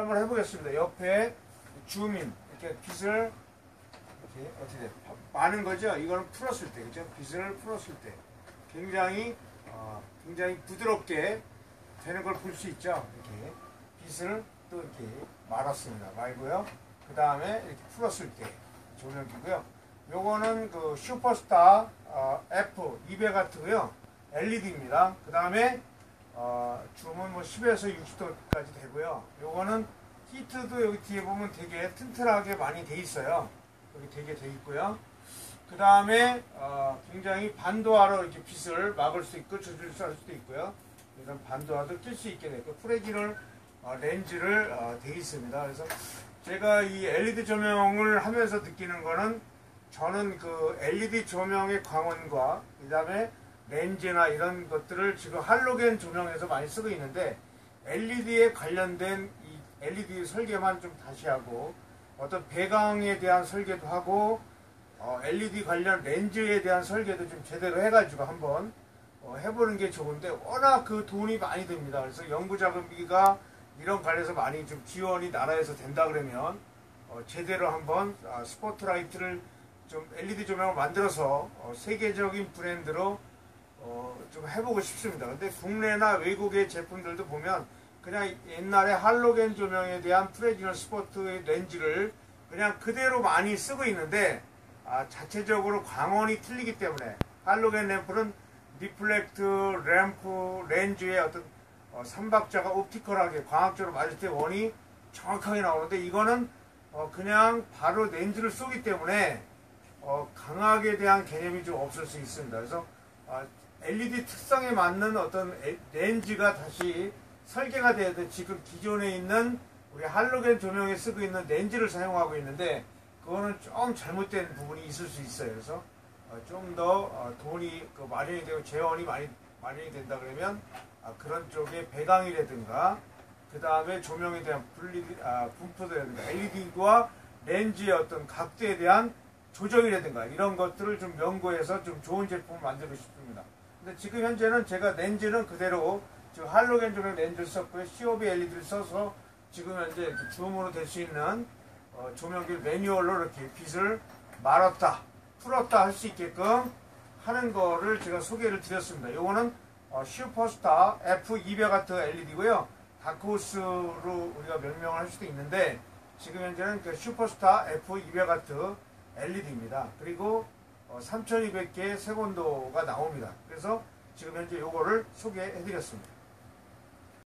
한번 해보겠습니다. 옆에 줌인 이렇게 빛을 이렇게 어떻게 돼? 많은 거죠. 이거는 풀었을 때 그죠? 빛을 풀었을 때 굉장히 어, 굉장히 부드럽게 되는 걸 볼 수 있죠. 이렇게 빛을 또 이렇게 말았습니다. 말고요. 그 다음에 이렇게 풀었을 때 조명기고요. 요거는 그 슈퍼스타 어, F 200W고요. LED입니다. 그 다음에 어, 줌은 뭐 10에서 60도까지 되고요. 요거는 히트도 여기 뒤에 보면 되게 튼튼하게 많이 돼 있어요. 여기 되게 돼 있고요. 그 다음에 어, 굉장히 반도화로 이렇게 빛을 막을 수 있고 조절 할 수도 있고요. 이런 반도화도 낄 수 있게 되고 프레기널 어, 렌즈를 어, 돼 있습니다. 그래서 제가 이 LED 조명을 하면서 느끼는 거는 저는 그 LED 조명의 광원과 그 다음에 렌즈나 이런 것들을 지금 할로겐 조명에서 많이 쓰고 있는데 LED에 관련된 이 LED 설계만 좀 다시 하고 어떤 배광에 대한 설계도 하고 어, LED 관련 렌즈에 대한 설계도 좀 제대로 해가지고 한번 어, 해보는 게 좋은데 워낙 그 돈이 많이 듭니다. 그래서 연구자금비가 이런 관련해서 많이 좀 지원이 나라에서 된다 그러면 어, 제대로 한번 아, 스포트라이트를 좀 LED 조명을 만들어서 어, 세계적인 브랜드로 어, 좀 해보고 싶습니다. 근데 국내나 외국의 제품들도 보면 그냥 옛날에 할로겐 조명에 대한 Fresnel spot 렌즈를 그냥 그대로 많이 쓰고 있는데 아, 자체적으로 광원이 틀리기 때문에 할로겐 램프는 reflect 램프 렌즈의 어떤 어, 삼박자가 optical하게 광학적으로 맞을 때 원이 정확하게 나오는데 이거는 어, 그냥 바로 렌즈를 쏘기 때문에 어, 강하게 대한 개념이 좀 없을 수 있습니다. 그래서 아, LED 특성에 맞는 어떤 에- 렌즈가 다시 설계가 돼야 돼. 지금 기존에 있는 우리 할로겐 조명에 쓰고 있는 렌즈를 사용하고 있는데 그거는 좀 잘못된 부분이 있을 수 있어요. 그래서 좀 더 돈이 그 마련이 되고 재원이 많이 마련이 된다 그러면 아, 그런 쪽에 배강이라든가 그 다음에 조명에 대한 분리 아, 분포도라든가 LED와 렌즈의 어떤 각도에 대한 조정이라든가 이런 것들을 좀 연구해서 좀 좋은 제품을 만들고 싶습니다. 근데 지금 현재는 제가 렌즈는 그대로 지금 할로겐 조명 렌즈를 썼고요. COB LED를 써서 지금 현재 이렇게 줌으로 될 수 있는 어, 조명기 매뉴얼로 이렇게 빛을 말았다, 풀었다 할 수 있게끔 하는 거를 제가 소개를 드렸습니다. 요거는 어, 슈퍼스타 F200W LED고요. 다크호스로 우리가 명명을 할 수도 있는데 지금 현재는 그 슈퍼스타 F200W LED입니다. 그리고 어, 3200개의 색온도가 나옵니다. 그래서 지금 현재 요거를 소개해 드렸습니다.